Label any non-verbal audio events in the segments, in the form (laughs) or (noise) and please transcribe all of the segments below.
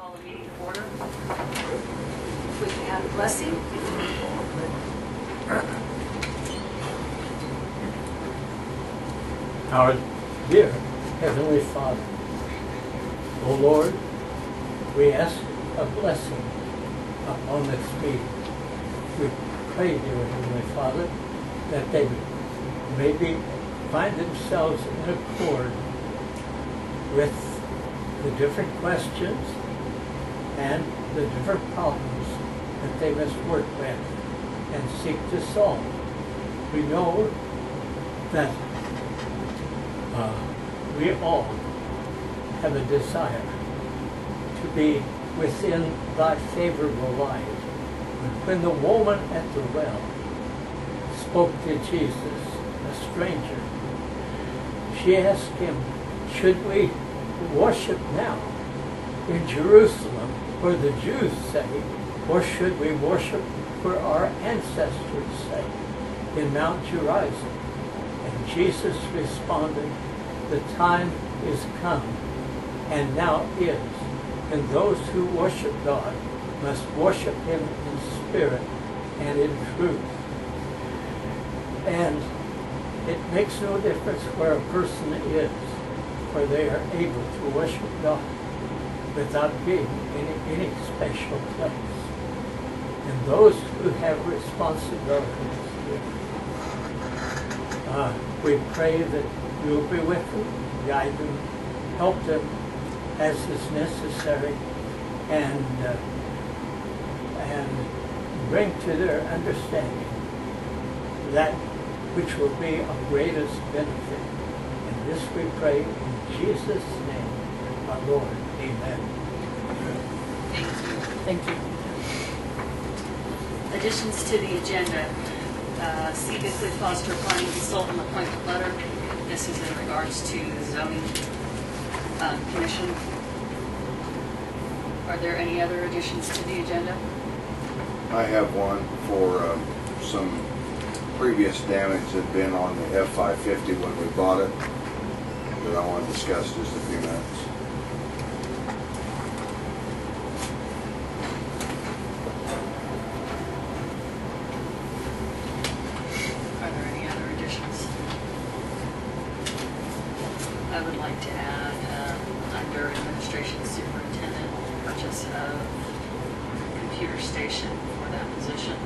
Call the meeting to order. We can have a blessing. Our dear Heavenly Father, O Lord, we ask a blessing upon this meeting. We pray, dear Heavenly Father, that they maybe find themselves in accord with the different questions and the different problems that they must work with and seek to solve. We know that uh, we all have a desire to be within thy favorable light. When the woman at the well spoke to Jesus, a stranger, she asked him, Should we worship now in Jerusalem, where the Jews say, or should we worship where our ancestors say, in Mount Gerizim? And Jesus responded, The time is come, and now is, and those who worship God must worship him in spirit and in truth. And it makes no difference where a person is, where they are able to worship God without being in any special place. And those who have responsibilities uh, we pray that you'll be with them, guide them, help them as is necessary, and uh, and bring to their understanding that which will be of greatest benefit. And this we pray in Jesus' name, our Lord. Amen. Thank you. Thank you. Additions to the agenda. Uh, C. Bickley Foster Planning Consultant Appointment Letter. This is in regards to the zoning um, commission. Are there any other additions to the agenda? I have one for um, some previous damage that had been on the F-550 when we bought it that I want to discuss just a few minutes. Are there any other additions? I would like to add, um, under administration superintendent, purchase of computer station for that position.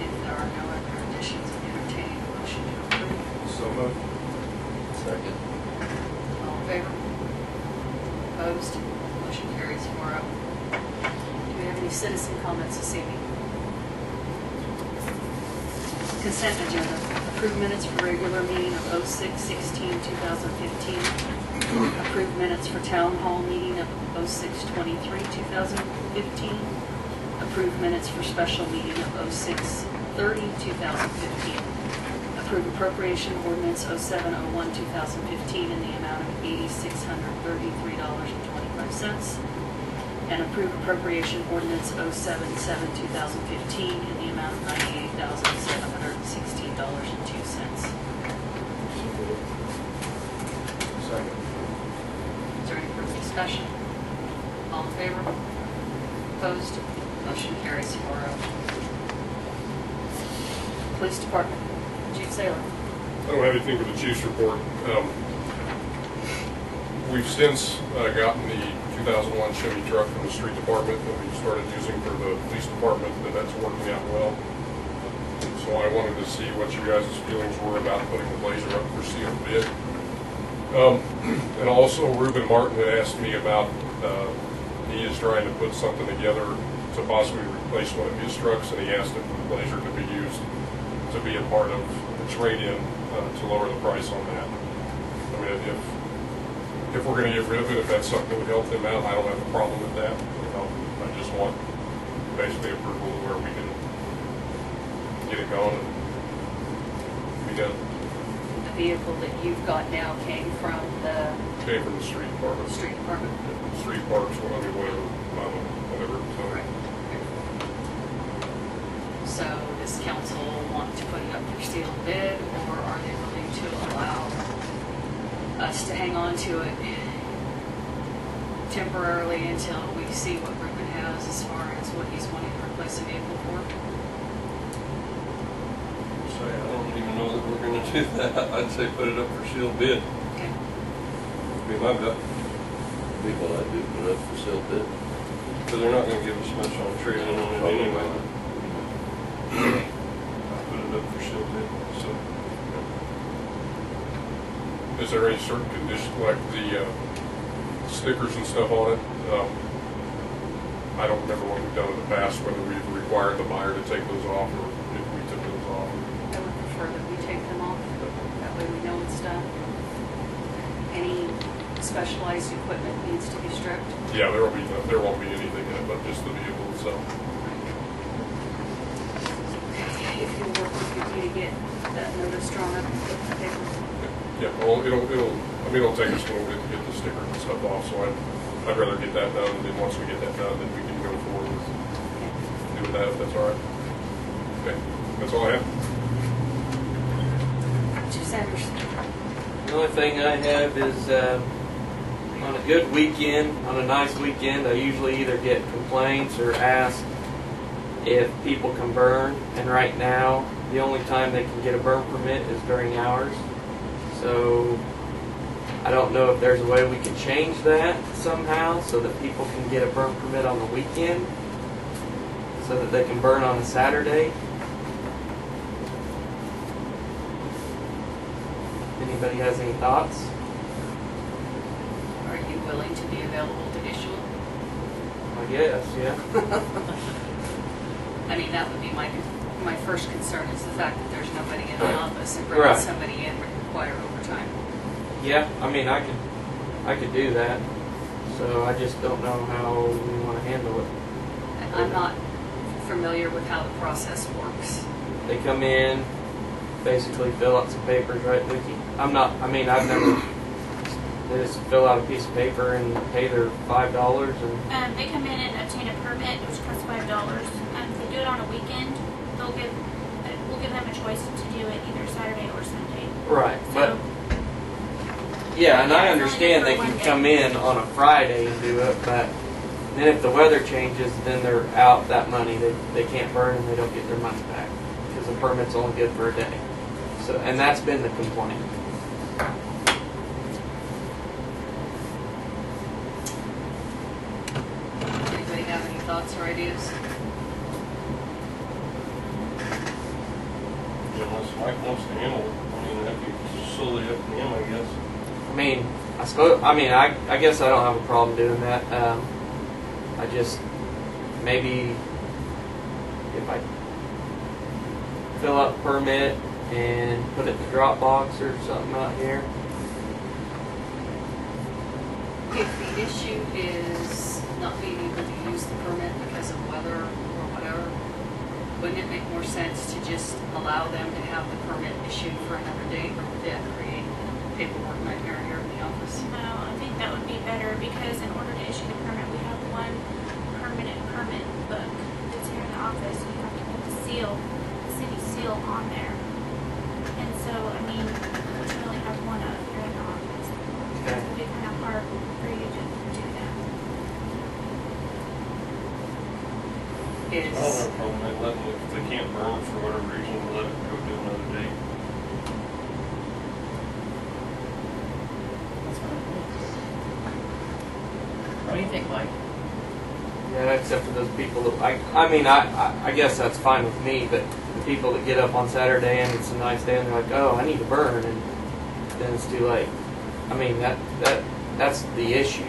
If there are no other additions, I entertain a motion to approve. So moved. Second. All in favor? Opposed? Motion carries 4-0. Do we have any citizen comments this evening? Consent agenda. Approved minutes for regular meeting of 06/16/2015. Approved minutes for town hall meeting of 06/23/2015. Approved minutes for special meeting of 06/30/2015. Approve appropriation ordinance 0701-2015 in the amount of $8,633.25. And approve appropriation ordinance 077-2015 in the amount of $98,716.02. Second. Is there any further discussion? All in favor? Opposed? Motion carries 4-0. Police Department, Chief Sailor. I don't have anything for the chief's report. Um, We've since uh, gotten the 2001 Chevy truck from the street department that we started using for the police department, and that's working out well. So I wanted to see what you guys' feelings were about putting the Blazer up for sealed bid. Um, (clears throat) And also Reuben Martin had asked me about, uh, he is trying to put something together to possibly replace one of his trucks, and he asked if the Blazer could be used to be a part of the trade-in uh, to lower the price on that. I mean, if, if we're gonna get rid of it, if that's something that would help them out, I don't have a problem with that. You know, I just want basically approval where we can get it going and. The vehicle that you've got now came from the Came from the street department. street department? Street parks, whatever, whatever, whatever, so. So does council want to put it up for sealed bid, or are they willing to allow us to hang on to it temporarily until we see what Rickman has as far as what he's wanting to replace the vehicle for? Do (laughs) that. I'd say put it up for sealed bid. Okay. Be my gut. People I do put up for sale bid. Because they're not gonna give us much on trading on it anyway. I'll put it up for sealed bid, so. Is there any certain condition, like the uh, stickers and stuff on it? Um, I don't remember what we've done in the past, whether we've required the buyer to take those off or if we took those off. I would prefer that we take them off, that way we know it's done. Any specialized equipment needs to be stripped. Yeah, there will be, no- there won't be anything in it but just the vehicle itself. If you'll work with me to get that notice drawn up the paper. Yeah, well, it'll, it'll, I mean, it'll take us a little bit to get the sticker and stuff off, so I'd, I'd rather get that done, and then once we get that done, then we can go forward with doing that, if that's all right. Okay, that's all I have. Chief Sanders. The only thing I have is uh, on a good weekend, on a nice weekend, I usually either get complaints or ask if people can burn. And right now, the only time they can get a burn permit is during hours. So I don't know if there's a way we can change that somehow so that people can get a burn permit on the weekend so that they can burn on a Saturday. Anybody has any thoughts? Are you willing to be available to issue? I guess, yeah. (laughs) I mean, that would be my, my first concern is the fact that there's nobody in the office and bringing Right. somebody in would require overtime. Yeah, I mean, I could, I could do that. So I just don't know how we want to handle it. And I'm not familiar with how the process works. They come in, basically fill out some papers, right, Vicky? I'm not, I mean, I've never, they just fill out a piece of paper and pay their five dollars and, Um, they come in and obtain a permit, which costs five dollars. Um, if they do it on a weekend, they'll give, uh, we'll give them a choice to do it either Saturday or Sunday. right, but, yeah, and I Yeah, it's only understand they can come in on a Friday and do it, but then if the weather changes, then they're out that money. They, they can't burn and they don't get their money back because the permit's only good for a day. So, and that's been the complaint. Anybody have any thoughts or ideas? Unless Mike wants to handle it, I mean, that'd be solely up to him, I guess. I mean, I suppose. I mean, I, I guess I don't have a problem doing that. Um, I just maybe if I fill out the permit and put it in the Dropbox or something out here. If the issue is not being able to use the permit because of weather or whatever, wouldn't it make more sense to just allow them to have the permit issued for another date or would that create paperwork nightmare here in the office? no, I think that would be better because in order to issue the permit, we have one permanent permit book that's here in the office. You have to put the seal, the city seal on there. And so, I mean, we can only have one of here in the office. So Okay. it'd be kind of hard for you to do that. I don't have Is, a problem with letting, it- if they can't burn it for whatever reason, let it go to another day. That's fine. What do you think, Mike? Yeah, except for those people that I. I mean, I, I I guess that's fine with me, but the people that get up on Saturday and it's a nice day and they're like, oh, I need to burn, and then it's too late. I mean, that that that's the issue.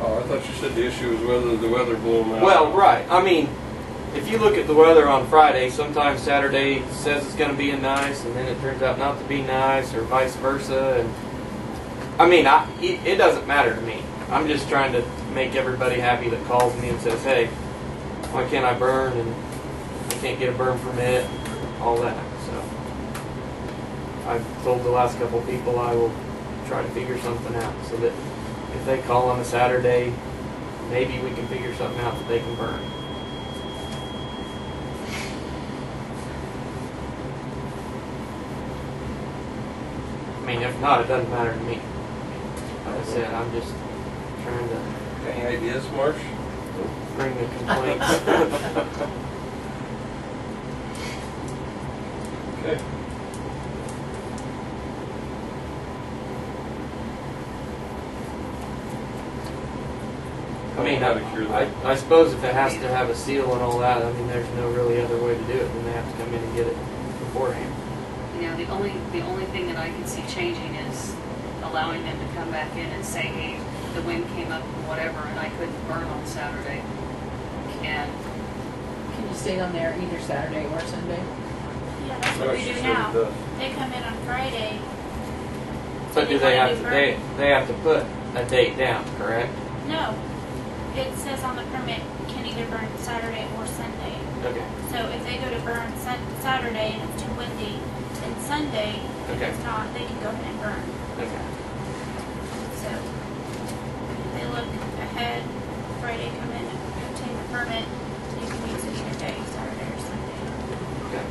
Oh, I thought you said the issue was whether the weather blew them out. Well, right. I mean, if you look at the weather on Friday, sometimes Saturday says it's going to be nice, and then it turns out not to be nice, or vice versa. And I mean, I, it, it doesn't matter to me. I'm just trying to make everybody happy that calls me and says, "Hey, why can't I burn?" and I can't get a burn permit, all that. So I've told the last couple people I will try to figure something out so that if they call on a Saturday, maybe we can figure something out that they can burn. Mean, if not, it doesn't matter to me. Like I said, I'm just trying to Any ideas, Marsh? bring the complaints. Okay. I mean, How to cure I, that. I suppose if it has to have a seal and all that, I mean, there's no really other way to do it than they have to come in and get it beforehand. You know, the only, the only thing that I can see changing is allowing them to come back in and say, hey, the wind came up and whatever, and I couldn't burn on Saturday. And, Can you stay on there either Saturday or Sunday? Yeah, that's what we do now. They come in on Friday. But do they have to, they, they have to put a date down, correct? No. It says on the permit, can either burn Saturday or Sunday. Okay, So if they go to burn sun- Saturday and it's too windy, then Sunday, if Okay. it's not, they can go ahead and burn. okay. So if they look ahead, Friday come in and obtain the permit, you can use it either day, Saturday or Sunday. Okay.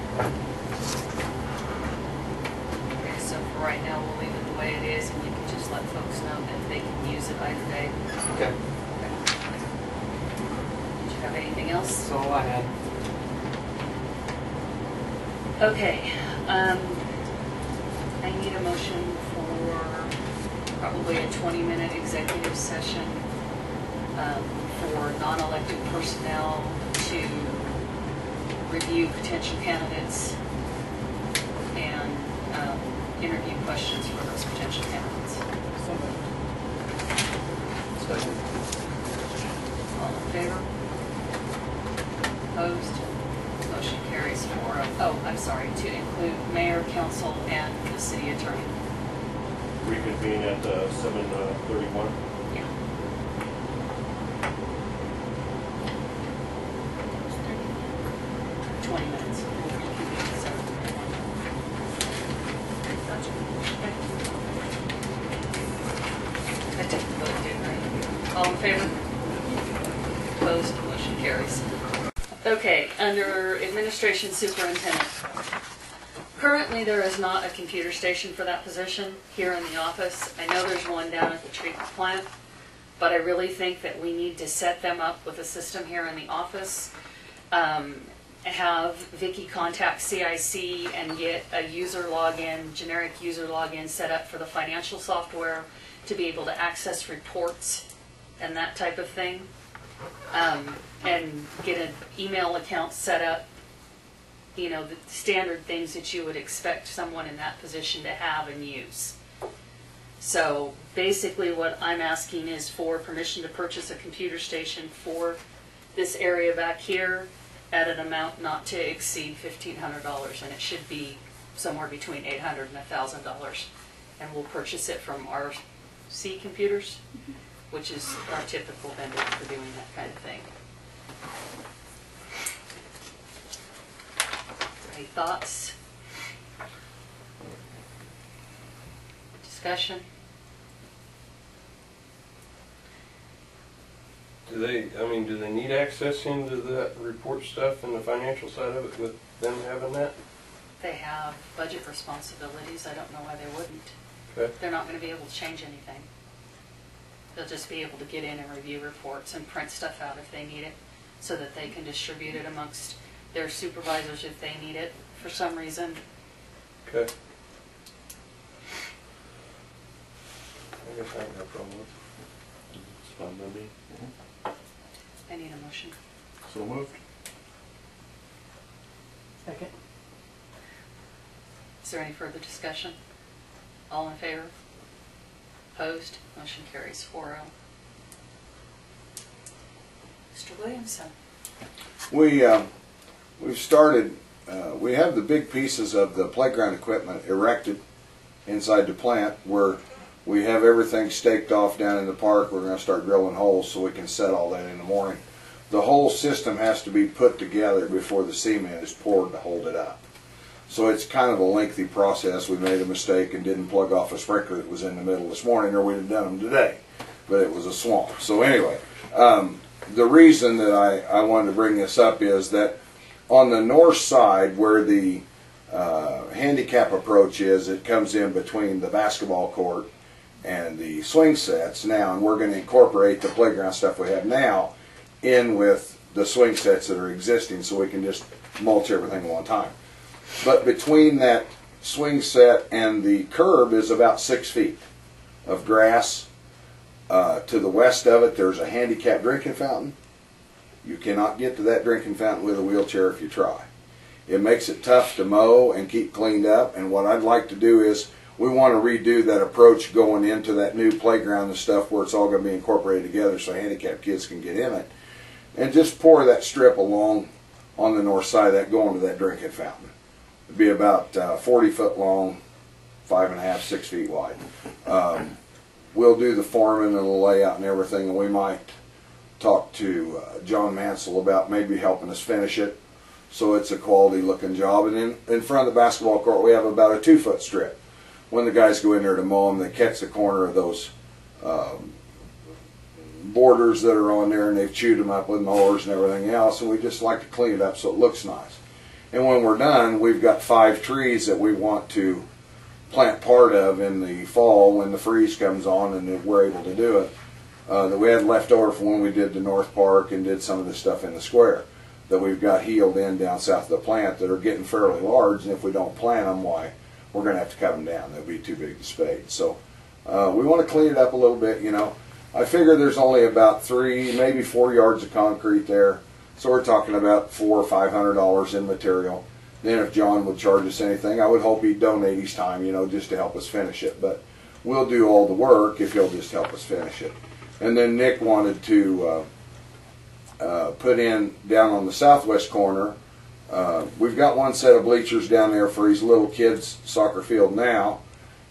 okay, so for right now, we'll leave it the way it is, and you can just let folks know that they can use it either day. Okay, Did you have anything else? that's all I had. Okay, um, 20-minute executive session um, for non-elected personnel to review potential candidates and um, interview questions for those potential candidates. So moved. Second. All in favor? Opposed? Motion carries for, oh. oh, I'm sorry, to include mayor, council, and the city attorney reconvene at uh, seven uh, thirty-one. Yeah. Twenty minutes. All in favor? Opposed? Motion carries. Okay, under administration superintendent. Currently, there is not a computer station for that position here in the office. I know there's one down at the treatment plant, but I really think that we need to set them up with a system here in the office. Um, Have Vicky contact CIC and get a user login, generic user login set up for the financial software to be able to access reports and that type of thing. Um, and get an email account set up you know, the standard things that you would expect someone in that position to have and use. So basically what I'm asking is for permission to purchase a computer station for this area back here at an amount not to exceed fifteen hundred dollars, and it should be somewhere between $800 and a thousand dollars. And we'll purchase it from RC Computers, mm-hmm. which is our typical vendor for doing that kind of thing. Any thoughts? Discussion? Do they, I mean, do they need access into that report stuff and the financial side of it with them having that? They have budget responsibilities, I don't know why they wouldn't. Okay. They're not gonna be able to change anything. They'll just be able to get in and review reports and print stuff out if they need it, so that they can distribute it amongst their supervisors if they need it for some reason. Okay. I guess I have no problem with It's fine by me. I need a motion. So moved. Second. Is there any further discussion? All in favor? Opposed? Motion carries four oh. Mr. Williamson? We, um, we've started, uh, we have the big pieces of the playground equipment erected inside the plant where we have everything staked off down in the park. We're gonna start drilling holes so we can set all that in the morning. The whole system has to be put together before the cement is poured to hold it up. So it's kind of a lengthy process. We made a mistake and didn't plug off a sprinkler that was in the middle this morning, or we'd have done them today. But it was a swamp. So anyway, um, the reason that I, I wanted to bring this up is that on the north side where the uh, handicap approach is, it comes in between the basketball court and the swing sets now, and we're going to incorporate the playground stuff we have now in with the swing sets that are existing, so we can just mulch everything one time. But between that swing set and the curb is about six feet of grass. Uh, to the west of it, there's a handicap drinking fountain. You cannot get to that drinking fountain with a wheelchair if you try. It makes it tough to mow and keep cleaned up. And what I'd like to do is we want to redo that approach going into that new playground and stuff where it's all going to be incorporated together so handicapped kids can get in it. And just pour that strip along on the north side of that going to that drinking fountain. It'd be about uh, 40 foot long, five and a half, six feet wide. Um, we'll do the forming and the layout and everything, and we might talk to uh, John Mansell about maybe helping us finish it so it's a quality looking job. And in, in front of the basketball court, we have about a two foot strip. When the guys go in there to mow them, they catch the corner of those um, borders that are on there and they've chewed them up with mowers and everything else. And we just like to clean it up so it looks nice. And when we're done, we've got five trees that we want to plant part of in the fall when the freeze comes on and we're able to do it. Uh, that we had left over from when we did the North Park and did some of the stuff in the square that we've got healed in down south of the plant that are getting fairly large. And if we don't plant them, why, we're going to have to cut them down. They'll be too big to spade. So uh, we want to clean it up a little bit, you know. I figure there's only about three, maybe four yards of concrete there. So we're talking about four or five hundred dollars in material. Then if John would charge us anything, I would hope he'd donate his time, you know, just to help us finish it. But we'll do all the work if he'll just help us finish it. And then Nick wanted to uh, uh, put in down on the southwest corner. Uh, we've got one set of bleachers down there for his little kids' soccer field now.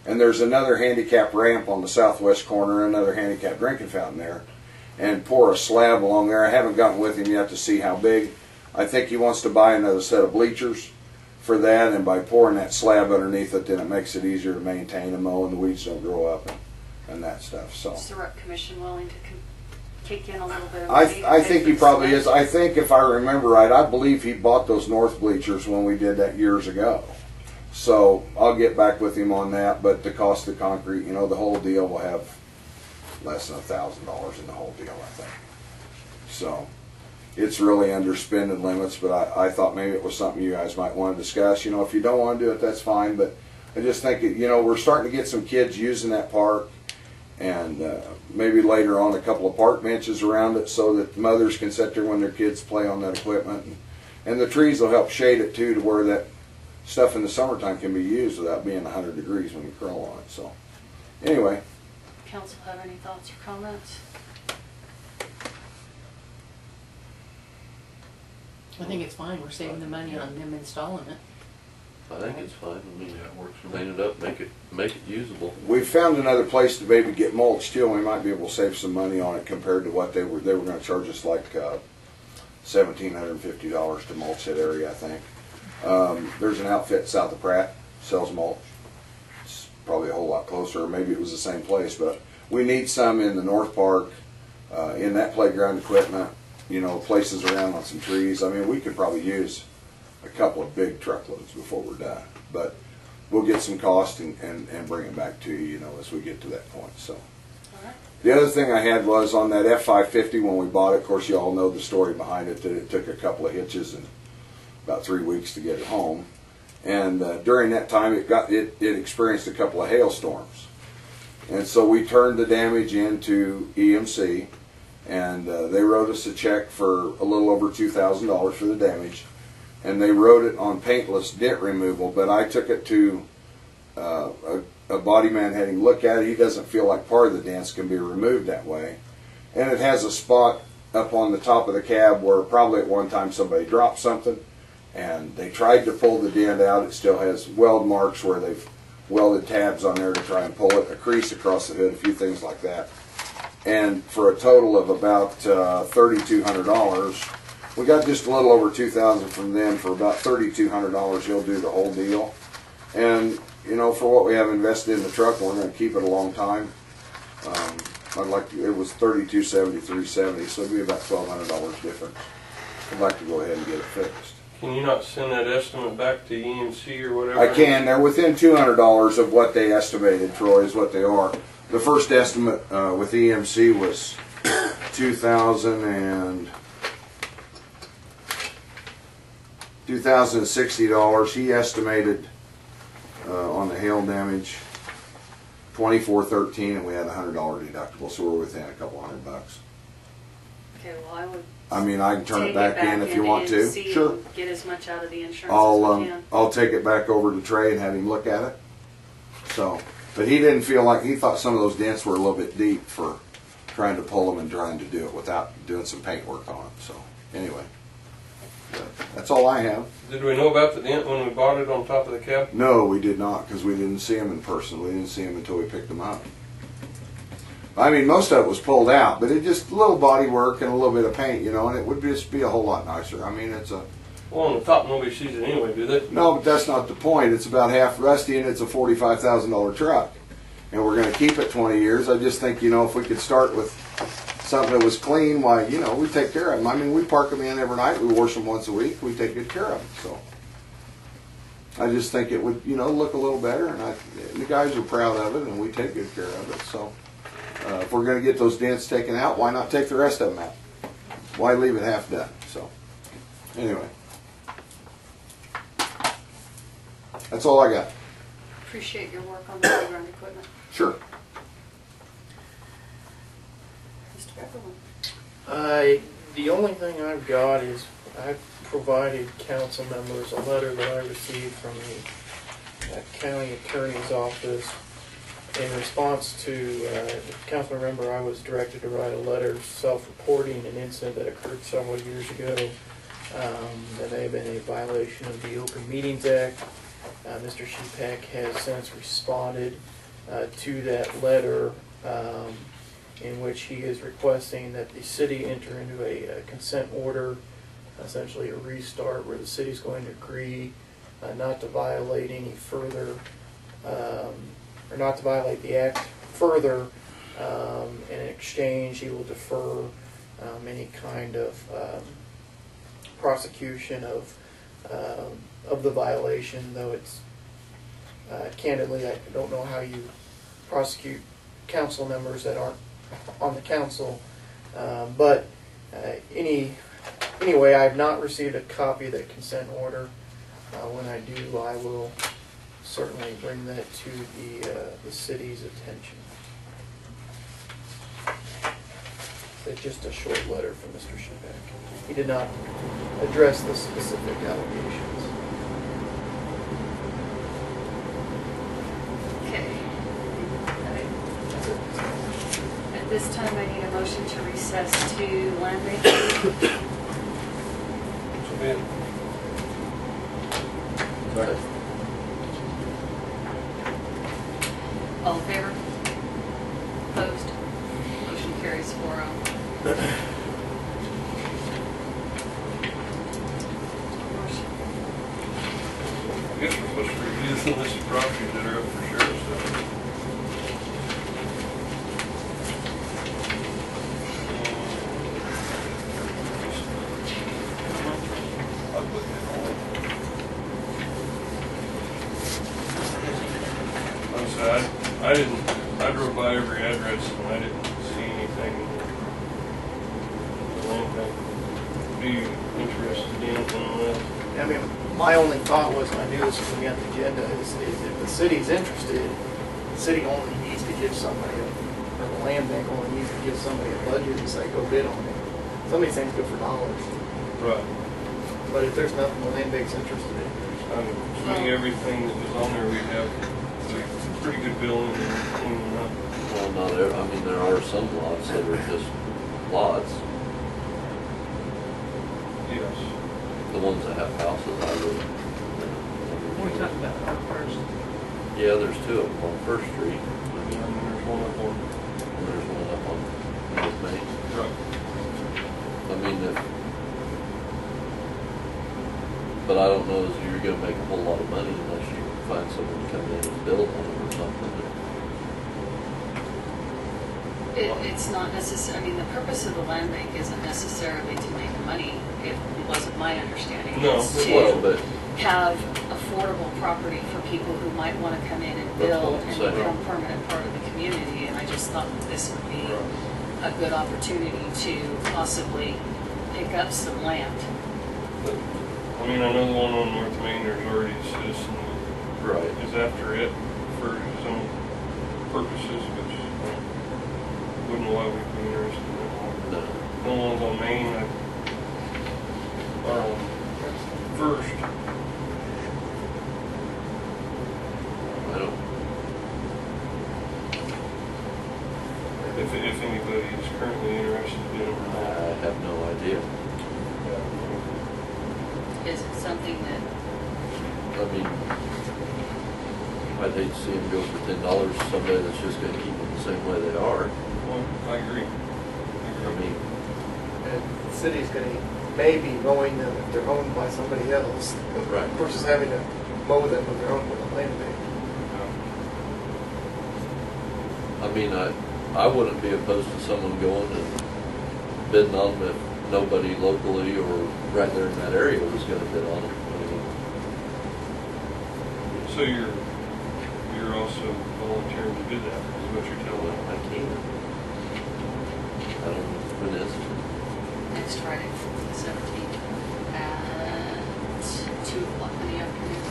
And there's another handicap ramp on the southwest corner, another handicap drinking fountain there. And pour a slab along there. I haven't gotten with him yet to see how big. I think he wants to buy another set of bleachers for that, and by pouring that slab underneath it, then it makes it easier to maintain and mow, and the weeds don't grow up and, that stuff. So Is the rec commission willing to con- kick in a little bit of I, money? I think he probably is. I think if I remember right, I believe he bought those north bleachers when we did that years ago. So I'll get back with him on that. But the cost of concrete, you know, the whole deal will have less than a thousand dollars in the whole deal. I think. So it's really under spending limits. But I, I thought maybe it was something you guys might want to discuss. You know, if you don't want to do it, that's fine. But I just think it, you know we're starting to get some kids using that park and uh, maybe later on a couple of park benches around it so that mothers can sit there when their kids play on that equipment. And, and the trees will help shade it too to where that stuff in the summertime can be used without being 100 degrees when you crawl on it. So anyway, Council have any thoughts or comments? I think it's fine, we're saving the money on them installing it. I think it's fine. I mean, Yeah, it works for me. clean it up, make it, make it usable. we found another place to maybe get mulch too, and we might be able to save some money on it compared to what they were. They were going to charge us like uh, $1,750 to mulch that area, I think. Um, there's an outfit south of Pratt sells mulch. It's probably a whole lot closer, or maybe it was the same place, but we need some in the North Park, uh, in that playground equipment, you know, places around on some trees. I mean, we could probably use a couple of big truckloads before we're done, but we'll get some cost and, and, and bring it back to you, you know, as we get to that point, so. Right. The other thing I had was on that F-550 when we bought it, of course you all know the story behind it, that it took a couple of hitches and about three weeks to get it home. And uh, during that time it got it, it experienced a couple of hailstorms. And so we turned the damage into EMC and uh, they wrote us a check for a little over $2,000 for the damage. And they wrote it on paintless dent removal, but I took it to uh, a, a body man had him look at it. He doesn't feel like part of the dents can be removed that way. And it has a spot up on the top of the cab where probably at one time somebody dropped something and they tried to pull the dent out. It still has weld marks where they've welded tabs on there to try and pull it, a crease across the hood, a few things like that. And for a total of about uh, $3,200, we got just a little over 2000 from them for about $3,200. He'll do the whole deal. And, you know, for what we have invested in the truck, we're going to keep it a long time. Um, I'd like to, it was 3270, 370, so it'd be about $1,200 difference. I'd like to go ahead and get it fixed. Can you not send that estimate back to EMC or whatever? I can. They're within two hundred dollars of what they estimated. Troy is what they are. The first estimate uh, with EMC was two thousand and two thousand and sixty dollars. He estimated uh, on the hail damage twenty four thirteen, and we had a hundred dollar deductible, so we're within a couple hundred bucks. Okay, well, I would I mean, I can turn it back, in if you want to. see Sure. and Get as much out of the insurance I'll as we um, can. I'll take it back over to Trey and have him look at it. So, but he didn't feel like he thought some of those dents were a little bit deep for trying to pull them and trying to do it without doing some paint work on it. So, anyway, that's all I have. Did we know about the dent when we bought it on top of the cab? No, we did not because we didn't see him in person. We didn't see him until we picked him up. I mean, most of it was pulled out, but it just a little body work and a little bit of paint, you know, and it would just be a whole lot nicer. I mean, it's a Well, on the top, nobody sees it anyway, do they? No, but that's not the point. It's about half rusty and it's a forty-five thousand dollar truck. And we're gonna keep it twenty years. I just think, you know, if we could start with something that was clean, why, you know, we take care of them. I mean, we park them in every night. We wash them once a week. We take good care of them, so. I just think it would, you know, look a little better and I, the guys are proud of it and we take good care of it, so. Uh, if we're gonna get those dents taken out, why not take the rest of them out? Why leave it half done, so. Anyway. That's all I got. Appreciate your work on the playground equipment. Sure. Mr. Beverly? I, the only thing I've got is I've provided council members a letter that I received from the uh, county attorney's office in response to, uh, council remember I was directed to write a letter self-reporting an incident that occurred several years ago. Um, that may have been a violation of the Open Meetings Act. Uh, Mr. Shepeck has since responded, uh, to that letter, um, in which he is requesting that the city enter into a, consent order, essentially a restart where the city's going to agree uh, not to violate any further, um, or not to violate the act further. Um, in exchange, he will defer um, any kind of um, prosecution of um, of the violation, though it's uh, candidly, I don't know how you prosecute council members that aren't on the council. Um, but uh, any anyway, I have not received a copy of the consent order. Uh, when I do, I will certainly bring that to the uh, the city's attention. It's just a short letter from Mr. Shebeck. He did not address the specific allegations. Okay. At this time, I need a motion to land bank. (coughs) So be it. All in favor? Opposed? Motion carries four oh. I guess we're supposed to review the list of properties that are up for sheriff's stuff. I'll put that on. Like I said, I I didn't, I drove by every address and I didn't see anything. Anything. Be interested in on that. I mean, my only thought was, and I knew this was gonna be on the agenda, is, is if the city's interested, the city only needs to give somebody, a- or the land bank only needs to give somebody a budget and say, go bid on it. Some of these things go for dollars, Right. but if there's nothing the interested in, I mean, to everything that was on there, we have a pretty good billing and cleaning up. Well, not every, I mean, there are some lots that are just lots. Yes. The ones that have houses, I would. What are you talking about, our first? Yeah, there's two of them on First Street, I mean, there's one up on, and there's one up on North Main. right. I mean, if, but I don't know if you're gonna make a whole lot of money unless you find someone to come in and build on it or something. It, it's not necessar, I mean, the purpose of the land bank isn't necessarily to make money. It wasn't my understanding. No, It's it to Well, but have affordable property for people who might want to come in and build and saying. become permanent part of the community. And I just thought that this would be a good opportunity to possibly pick up some land. But, I mean, I know the one on North Main, there's already a citizen right. is after it for his own purposes, which I wouldn't know why we'd be interested in that one. No. The ones on Main, I, are on First. I don't. If, if anybody is currently interested in it or I not. have no idea. Is it something that, I mean, I'd hate to see them go for ten dollars to somebody that's just gonna keep them the same way they are. Well, I agree. I mean, And the city's gonna maybe mowing them if they're owned by somebody else. Right. Versus having to mow them when they're owned by the land bank. I mean, I, I wouldn't be opposed to someone going and bidding on them if nobody locally or right there in that area was gonna bid on them. I mean, So you're, you're also volunteering to do that, is what you're telling me? I can't. Um, I don't know when is it. next Friday, the seventeenth, at two o'clock in the afternoon?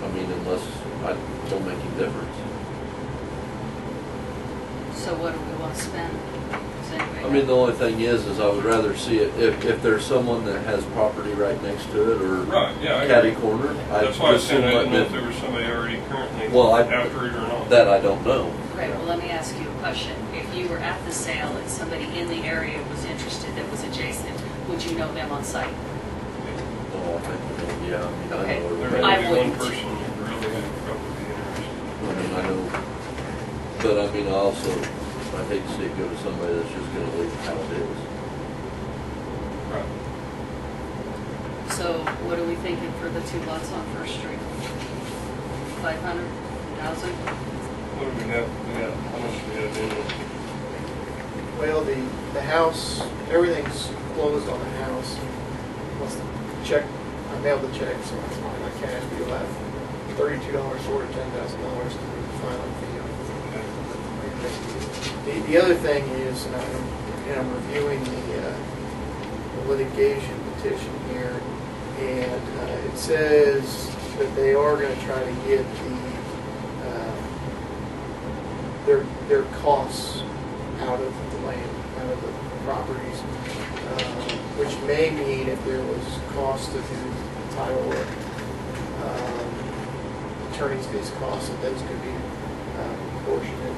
I mean, unless, I don't make any difference. So what do we want to spend? Does anybody I mean, the only thing is, is I would rather see it, if, if there's someone that has property right next to it or Right, yeah, I catty agree. corner, I That's why I just said I assume didn't know if there was somebody already currently Well, I- after it or not. that I don't know. Okay, well, let me ask you a question. If you were at the sale and somebody in the area was interested that was adjacent, would you know them on site? Oh, I think, yeah, I mean, I Okay. know. There I may be one wouldn't. person that really would probably be interested. I mean, I know, but I mean, I also, I hate to see it go to somebody that's just gonna leave it how it is. Right. So what are we thinking for the two lots on First Street? Five hundred, thousand? What do we have, we got, how much we have in it? Well, the, the house, everything's closed on the house. Plus the check, I mailed the check, so that's not I cash, but you'll have thirty-two dollars short of ten thousand dollars to the final fee on it. The, the other thing is, and I'm, and I'm reviewing the, uh, the litigation petition here, and, uh, it says that they are gonna try to get the, uh, their, their costs out of the land, out of the properties, uh, which may mean if there was cost to do title work, um, attorney's fees costs, that those could be uh, proportionate,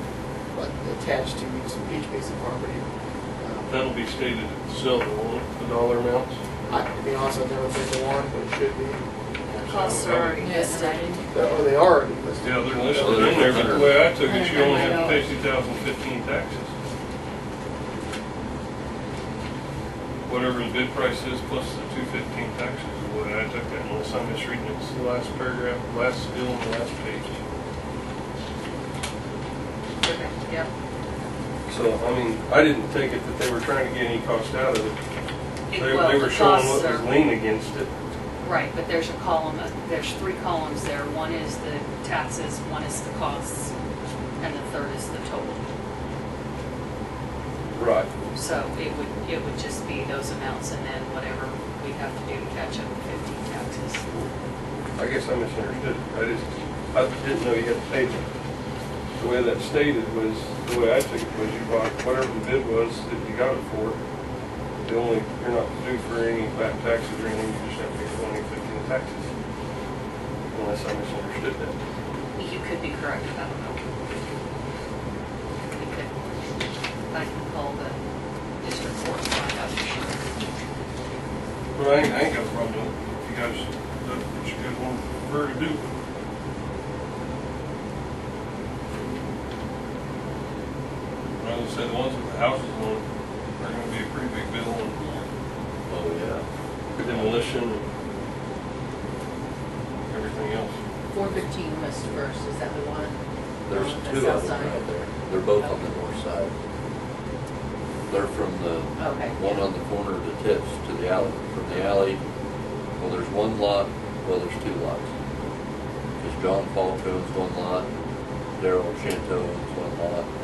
but attached to each, each piece of property. Um, That'll be stated at the sale, won't it, the dollar amount? I, to be honest, I've never been to one, but it should be. Costs are already Yes, listed. Oh, they are already listed. Yeah, they're listed in there, but the way I took it, you only have to pay two thousand fifteen taxes. Whatever the bid price is plus the two fifteen taxes is the way I took that, unless I'm misreading it, it's the last paragraph, last bill on the last page. Okay, yep. So, I mean, I didn't take it that they were trying to get any cost out of it. They, Well, they the were showing costs what was are- lien against it. Right, but there's a column, of- there's three columns there. One is the taxes, one is the costs, and the third is the total. Right. So it would, it would just be those amounts and then whatever we have to do to catch up with fifteen taxes. I guess I misunderstood. I just, I didn't know you had to pay them. The way that stated was, the way I took it was you bought whatever the bid was that you got it for. The only, you're not due for any back taxes or anything, you just have to pay twenty, fifteen taxes. Unless I misunderstood that. You could be correct, I don't know. You could, I can call the district court and find out for sure. But I ain't, I ain't got a problem. If you guys, that's what you guys want her to do. I would say the ones with the houses on are gonna be a pretty big bill on Oh, yeah. demolition and everything else. Four fifteen West First, is that the one? There's On the two south of them side. right there. They're both on the north side. They're from the, Okay. one on the corner of the tips to the alley. From the alley, well, there's one lot, well, there's two lots. Because John Falco owns one lot, Daryl Shanto owns one lot, and then there's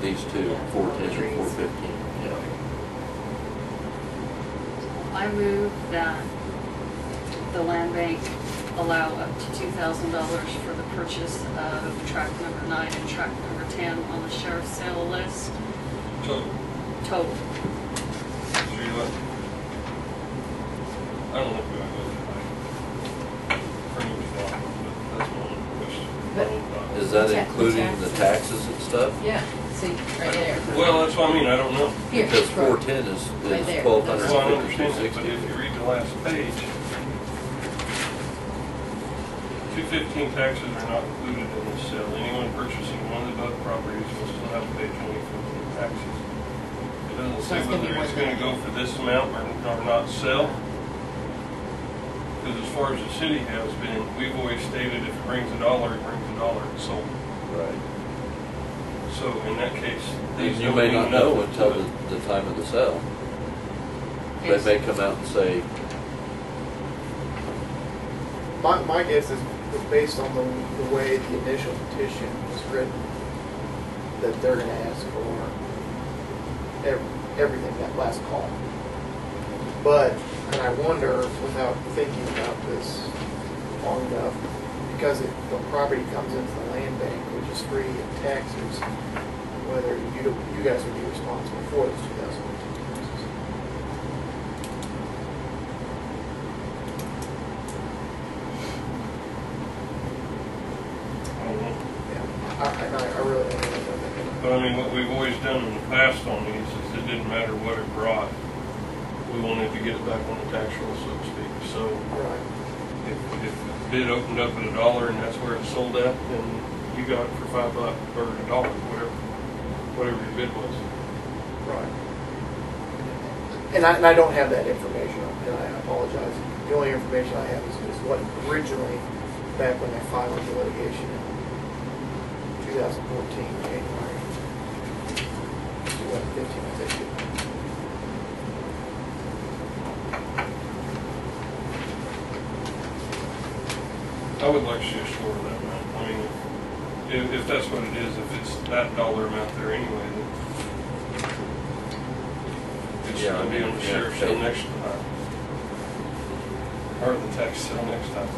these two, four ten and four fifteen. Yeah. I move that the land bank allow up to two thousand dollars for the purchase of track number nine and track number ten on the sheriff's sale list, So, total. Sheila, I don't know if we're gonna go that high. For me, it's not, but that's my only question. But- Is that Ta- including the taxes and stuff? Yeah, see, right there. Well, that's what I mean, I don't know. Here, Because right. four ten is, Right is there. twelve hundred Well, I and fifty, understand two but sixty. if you read the last page, two fifteen taxes are not included in this sale. Anyone purchasing one of the above properties will still have to pay twenty fifteen taxes. It doesn't So say it's gonna be whether it's more gonna than- go for this amount or, or not sell. Because as far as the city has been, we've always stated if it brings a dollar, it brings a dollar, it's sold. Right. So in that case, these You don't may mean not know nothing until the, it. the time of the sale. They Yes. may come out and say, My, my guess is based on the, the way the initial petition was written, that they're gonna ask for ev- everything, that last call. But, and I wonder, without thinking about this long enough, because it, the property comes into the land bank, which is free of taxes, whether you, do- you guys would be responsible for those two thousand fifteen taxes. I don't know. Yeah, I, and I, I really don't know what they're. But I mean, what we've always done in the past on these is it didn't matter what it brought. We wanted to get it back on the tax roll, so to speak. So Right. if, if the bid opened up at a dollar and that's where it sold at, and you got it for five bucks or a dollar, whatever, whatever your bid was. Right. And I, and I don't have that information, and I apologize. The only information I have is, is what originally, back when I filed the litigation in 2014, January. 2015, I think. I would like to see a of that amount. I mean, if, if that's what it is, if it's that dollar amount there anyway, then it's Yeah, I gonna be mean, on the yeah, sheriff's sale next time. Or the tax sale next time.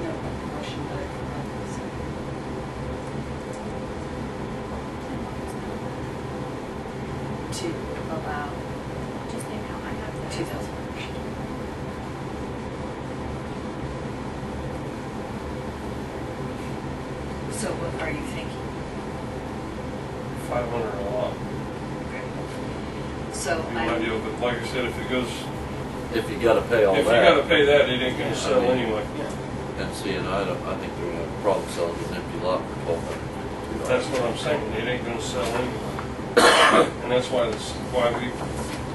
No, motion by Robinson. To allow Just the amount I have there. two thousand. So what are you thinking? Five hundred a lot. So Be I, ideal, but like I said, if it goes, if you gotta pay all if you gotta that. pay that, it ain't gonna sell anyway. And see, and I don't, I think they're gonna have a problem selling an empty lot for twelve hundred fifty-two dollars. That's what I'm saying, it ain't gonna sell anyway. (coughs) And that's why this, why we,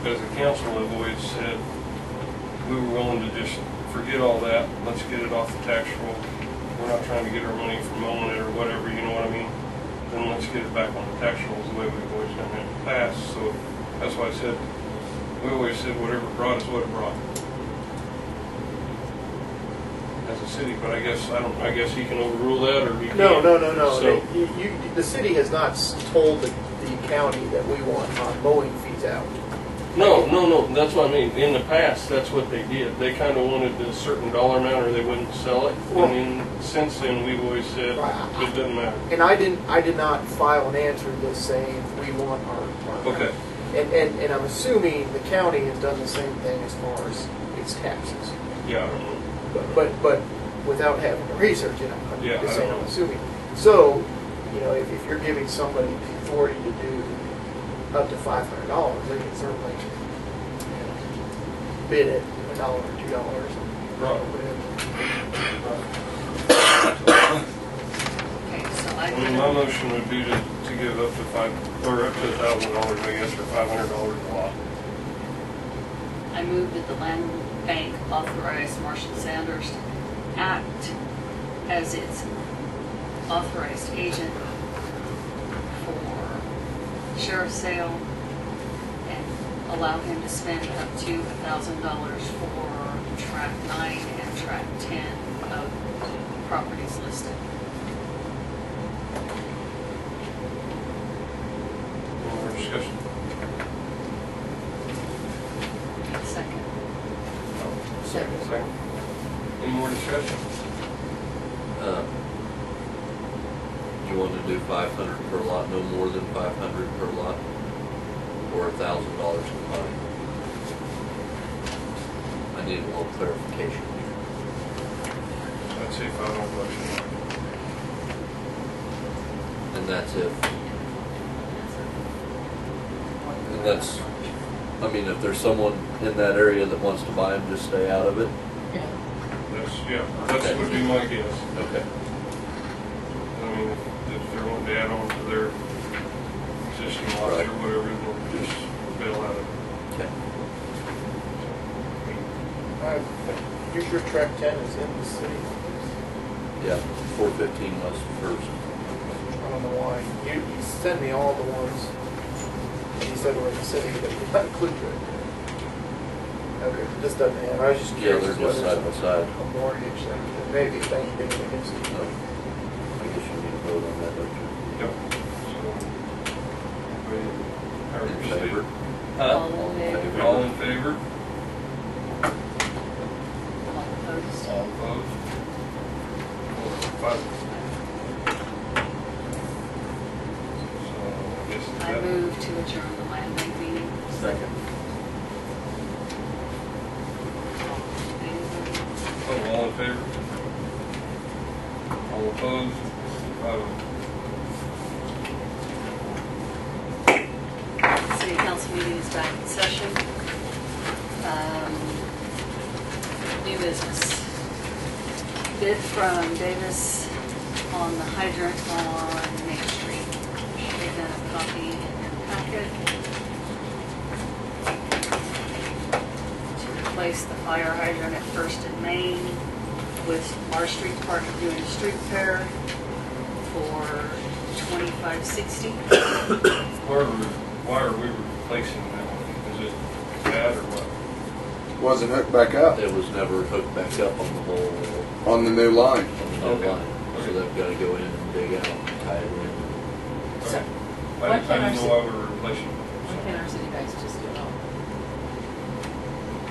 as a council, have always said, we were willing to just forget all that, let's get it off the tax roll. We're not trying to get our money from owning it or whatever, you know what I mean? Then let's get it back on the tax rolls the way we've always done it in the past, so that's why I said, we always said whatever brought is what it brought. As a city, but I guess, I don't, I guess he can overrule that, or he can't. No, no, no, no. So- They- You, you, the city has not s- told the, the county that we want our mowing fees out. No, no, no, that's what I mean, in the past, that's what they did, they kinda wanted a certain dollar amount or they wouldn't sell it. Well- And then, since then, we've always said, Right. it doesn't matter. And I didn't, I did not file an answer to this saying we want our, our. Okay, And, and, and I'm assuming the county has done the same thing as far as its taxes. yeah, I don't know. But, but, but without having to research it, I'm Yeah, just saying, I'm assuming. So, you know, if, if you're giving somebody the authority to do up to five hundred dollars, they can certainly you know, bid it a dollar or two dollars. Right. okay, so I I mean, my motion would be to, to give up to five, or up to a thousand dollars, I guess, or five hundred dollars a lot. I move that the land bank authorized Marshall Sanders act as its authorized agent for sheriff's sale and allow him to spend up to a thousand dollars for track nine and track ten of properties listed. Any more discussion? Second. Second. Second. Any more discussion? Uh, You want to do five hundred per lot, no more than five hundred per lot, or a thousand dollars combined? I need a little clarification. Say final motion. And that's if, and that's, I mean, if there's someone in that area that wants to buy them, just stay out of it? Yeah. That's, yeah, that would be my guess. Okay. I mean, if they're wanting to add on to their existing lots Right. or whatever, then just bail out of it. Okay. You sure track ten is in the city? Yeah, four fifteen west first. I don't know why. You, you send me all the ones, and you said we're in the city, but you not include it. Okay, this doesn't have, I was just Yeah, curious. they're just whether side by it's side. A mortgage thing, that maybe thing being against it. Um, I guess you need to vote on that, don't you? Yep. So, we, however In you say it. favor? All in favor? All in favor? All opposed? All opposed? Four, Five. So, I guess I that. move to adjourn the land bank meeting. Second. Anybody? Oh, all in favor? All opposed? Five. City council meeting is back in session. Um, New business. Bid from Davis on the hydrant on Main Street. They've got a copy in your packet. To replace the fire hydrant at First and Main with our street department doing a street repair for twenty-five sixty. Why are we, why are we replacing that one? Is it bad or what? Wasn't hooked back up It was never hooked back up on the whole, on the new line. on the new Okay. line. So they've gotta go in and dig out and tie it in. So, I Why didn't, I can't our didn't know why we were replacing why can't our city guys just do it all?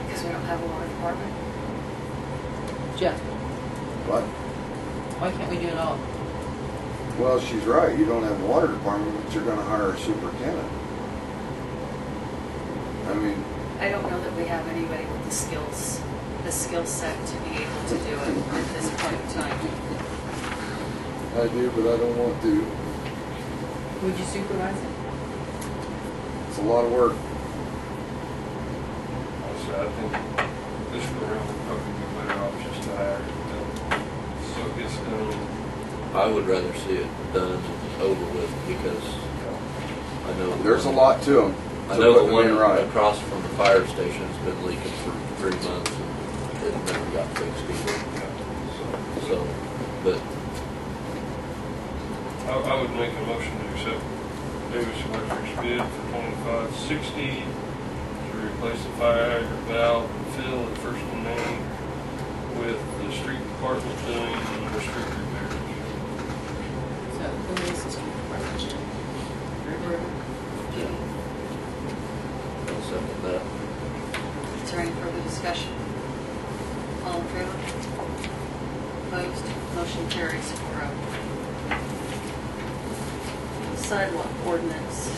Because we don't have a water department. Jeff, But, why can't we do it all? well, she's right. You don't have a water department, but you're gonna hire a superintendent. I mean, I don't know that we have anybody with the skills, the skill set to be able to do it at this point in time. I do, but I don't want to. Would you supervise it? It's a lot of work. Honestly, I think this go around would probably be better off just to hire it. Uh, so it gets done. I would rather see it done and over with because I know. There's a lot to them. I know the one across from the fire station's been leaking for three months and it never got fixed either. So, but I, I would make a motion to accept Davis Electric's bid for twenty-five sixty to replace the fire hydrant valve and fill at First and Main with the street department doing the street repairs. So, who is the street department? River? yeah. I'll second that. Is there any further discussion? All in favor? Opposed? Motion carries four oh. Sidewalk ordinance.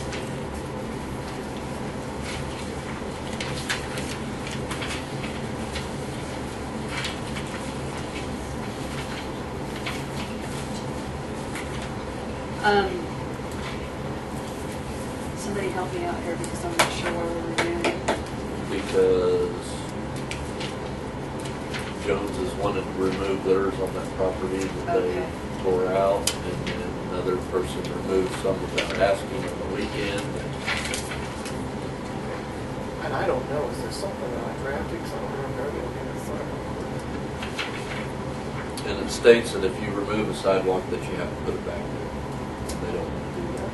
Um, somebody help me out here because I'm not sure where we're reviewing it. Because Jones is wanting to remove theirs on that property that they Okay. tore out and then another person removed some without asking on the weekend. And I don't know, is there something that I drafted, because I don't remember everything in the And it states that if you remove a sidewalk, that you have to put it back there. They don't want to do that.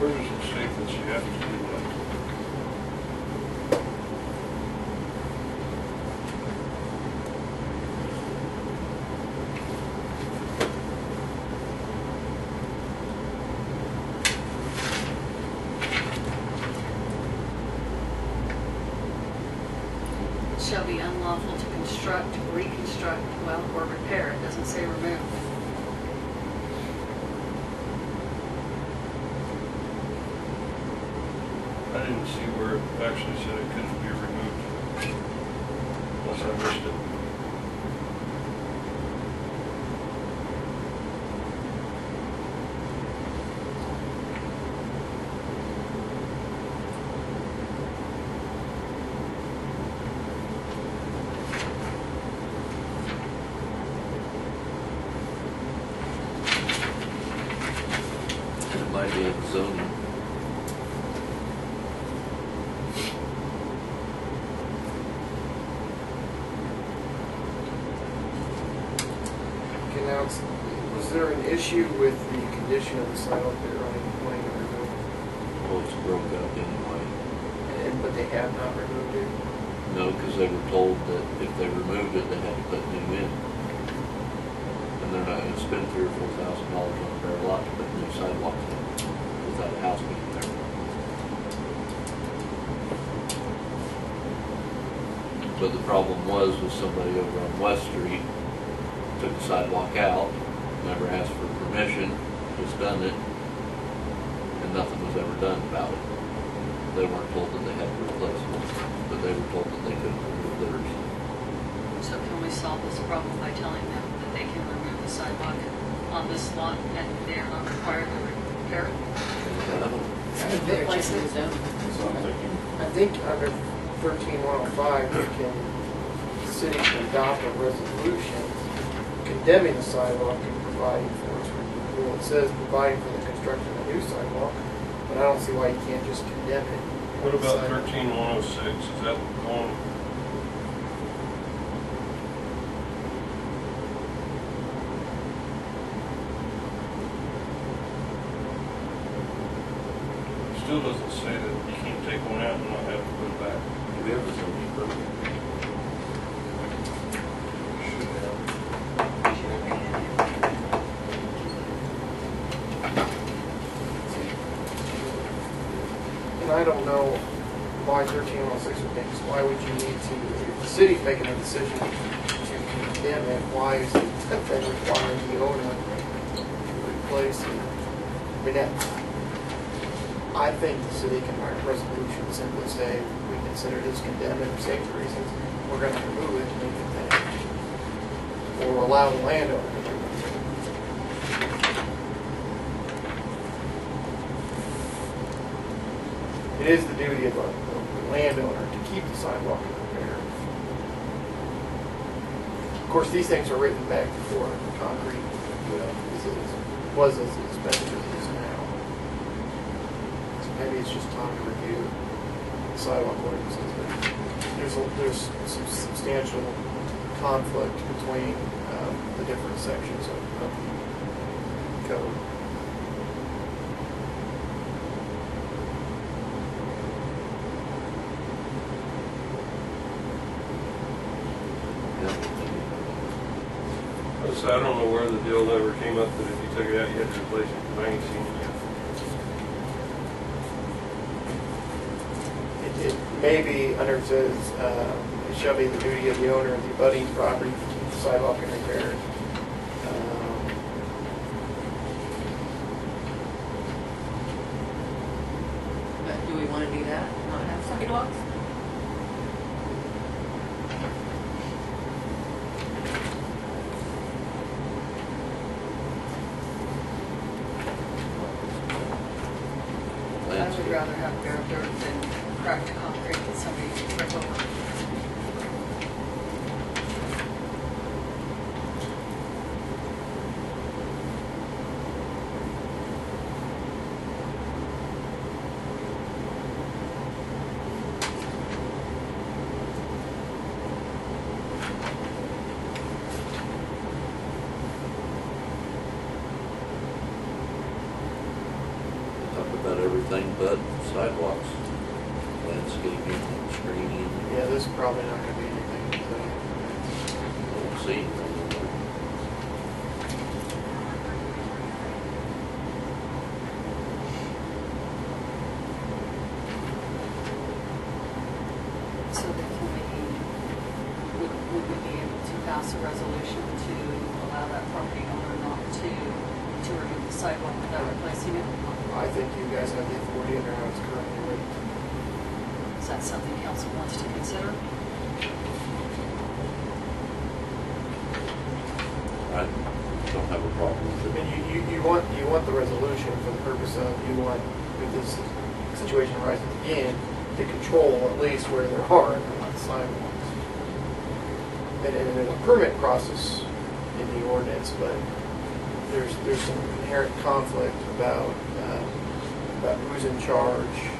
Where does it say that you have to do that? It shall be unlawful to construct, reconstruct, well, or repair, it doesn't say remove. I didn't see where it actually said it couldn't be removed. Unless I missed it. And it might be in zoning. Okay, now, it's- was there an issue with the condition of the sidewalk they're running, wanting to remove? Well, it's broke up anyway. And, but they have not removed it? No, because they were told that if they removed it, they had to put new in. And they're not gonna spend three or four thousand dollars on a bare lot to put new sidewalks in without a house being there. But the problem was, was somebody over on West Street took the sidewalk out, never asked for permission, just done it, and nothing was ever done about it. They weren't told that they had to replace it, but they were told that they couldn't remove theirs. So can we solve this problem by telling them that they can remove the sidewalk on this lot and they are not required to repair it? I They're checking the zone. That's I'm thinking. I think under thirteen one oh five, you can, the city can adopt a resolution condemning the sidewalk and providing for its removal. It says providing for the construction of a new sidewalk, but I don't see why you can't just condemn it. What about thirteen one oh six? Is that going? Still doesn't say that you can't take one out and not have to put it back. Do we have a zoning permit? And I don't know why thirteen one oh six would make, why would you need to, if the city's making a decision to condemn it, why is it then requiring the owner to replace it? I mean, that, I think the city can write a resolution, simply say, we consider this condemned for safety reasons, we're gonna remove it, make it then. Or allow the landowner to it. Is the duty of the landowner to keep the sidewalk in repair. Of course, these things are written back before concrete, you know, is- was as expensive as it is now. So maybe it's just time to review sidewalk ordinances, but there's, a- there's some substantial conflict between um, the different sections of of the code. Said, I don't know where the deal ever came up that if you took it out, you had to replace it, 'cause I ain't seen it yet. It, it may be under it says, uh, it shall be the duty of the owner of the abutting property to sidewalk in repair. Um, But do we want to do that, not have sidewalks? I would Landscape. rather have bare dirt than cracked concrete that somebody can trip over. about everything but sidewalks, landscaping, screening, Yeah, this is probably not gonna be anything, so. we'll see. So then can we, would, would we be able to pass a resolution to allow that property owner not to, to remove the sidewalk without replacing it? I think you guys have the authority under how it's currently written. Is that something council wants to consider? I don't have a problem I with it. mean, you, you, you want, you want the resolution for the purpose of, you want, if this situation arises again, to control at least where there are and not sidewalks. And, and there's a permit process in the ordinance, but there's, there's some inherent conflict about, um, about who's in charge.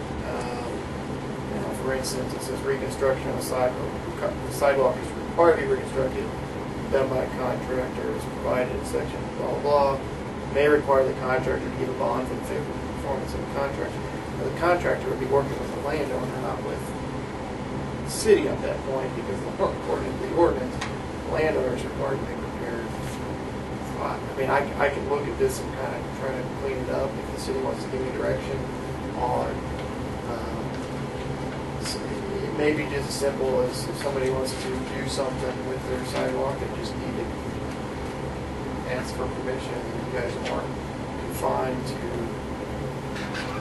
For instance, it says reconstruction of a sidewalk, the sidewalk is required to be reconstructed, done by a contractor as provided in section blah, blah, blah, may require the contractor to give a bond for the favorable performance of the contractor. Now, the contractor would be working with the landowner, not with the city at that point, because (laughs) according to the ordinance, the landowner is required to be prepared. I mean, I, I can look at this and kind of try to clean it up if the city wants to give me direction on, it may be just as simple as if somebody wants to do something with their sidewalk, they just need to ask for permission, you guys aren't confined to,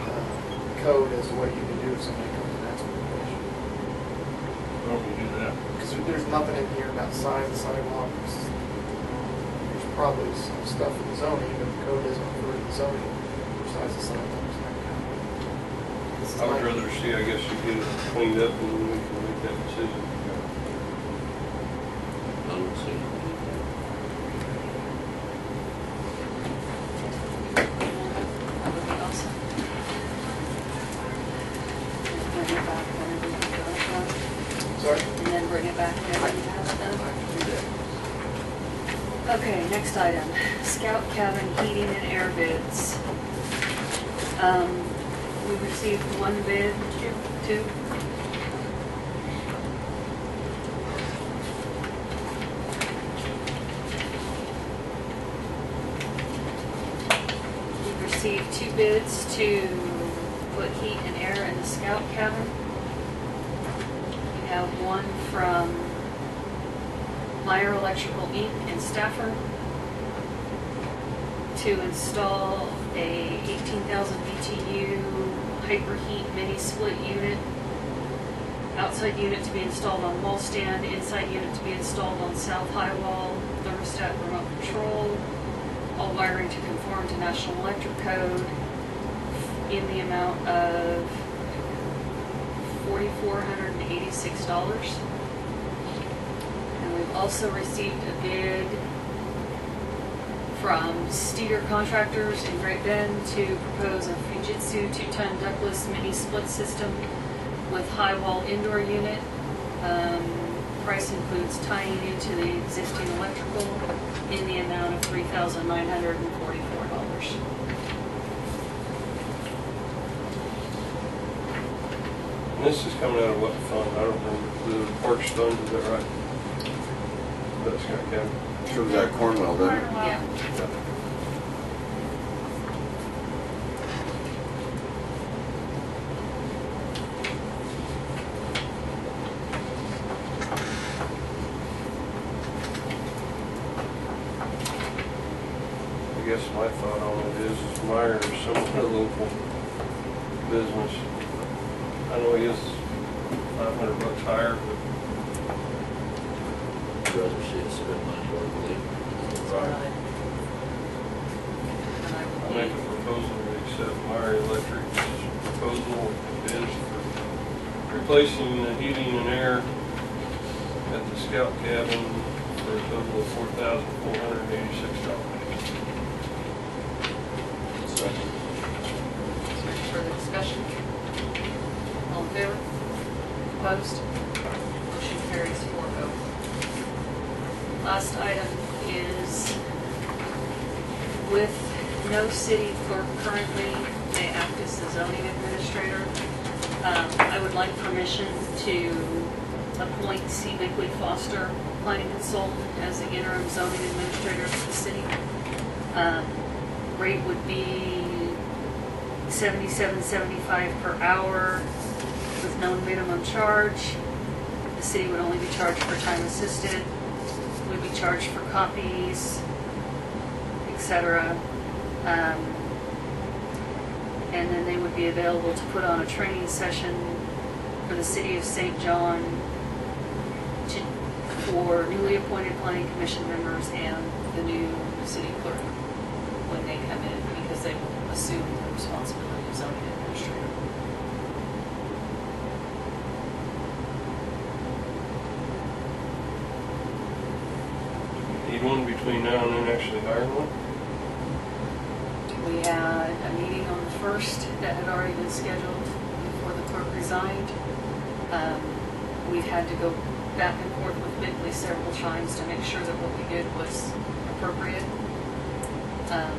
uh, code as to what you can do if somebody comes and asks for permission. Why don't we do that? Because there's nothing in here about size of sidewalks. There's probably some stuff in the zoning, but the code doesn't refer to the zoning size of sidewalks. I would rather see, I guess, you get it cleaned up and then we can make that decision. I don't see anything. That would be awesome. Bring it back whenever you have it done. Sorry? And then bring it back whenever you have it done. can do that. Okay, next item, scout cabin heating and air bids. Um, we received one bid, two, we received two bids to put heat and air in the scout cabin. We have one from Meyer Electrical Inc. in Stafford to install a 18,000 BTU hyperheat mini split unit. Outside unit to be installed on wall stand, inside unit to be installed on south high wall, thermostat remote control, all wiring to conform to National Electric Code in the amount of $4,486. And we've also received a bid from Steeder Contractors in Great Bend to propose a Fujitsu two-ton ductless mini split system with high wall indoor unit. Um, Price includes tying into the existing electrical in the amount of three thousand nine hundred and forty-four dollars. This is coming out of what fund? I don't remember. The Parks Fund, is that right? That's gonna come. That Cornwell, didn't it? Yeah. I guess my thought on it is, is Meyer is somewhat a local business. I know he is five hundred bucks higher, but I'd rather see us spend money locally. Right. And I I would make need- a proposal to accept Meyer Electric's proposal is for replacing the heating and air at the scout cabin for a total of four thousand four hundred and eighty-six dollars. There any further discussion? All in favor? Opposed? Motion carries four oh. Last item is with no city clerk currently I act as the zoning administrator. Um, I would like permission to appoint C. Bickley Foster, planning consultant, as the interim zoning administrator for the city. Um, Rate would be seventy-seven seventy-five per hour with no minimum charge. The city would only be charged for time assisted. We'd be charged for copies, etc. Um, and then they would be available to put on a training session for the city of St. John to, for newly appointed planning commission members and the new city clerk when they come in, because they will assume the responsibility of zoning administrator. Need one between now and then actually hire one? We had a meeting on the first that had already been scheduled before the clerk resigned. Um, We've had to go back and forth with Bickley several times to make sure that what we did was appropriate. Um,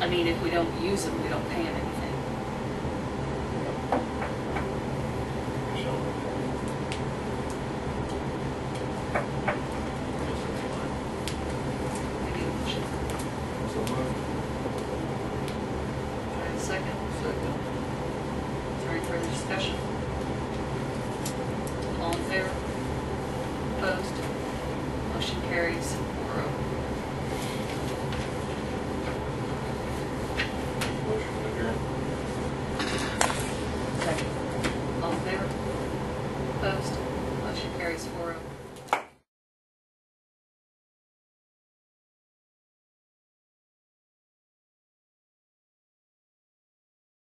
I mean, if we don't use them, we don't pay them anything.